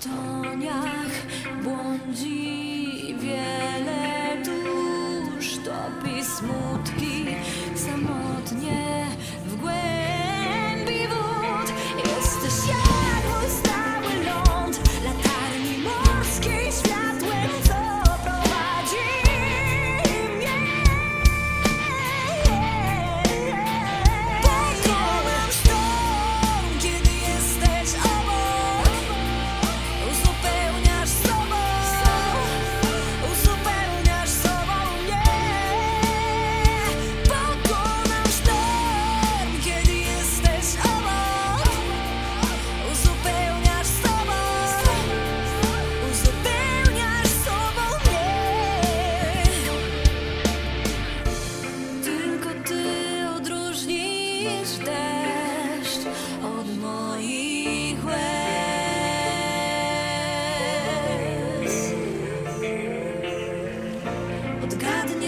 toniach błądzi wiele dusz, topi smutki samotnie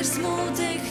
Small smutek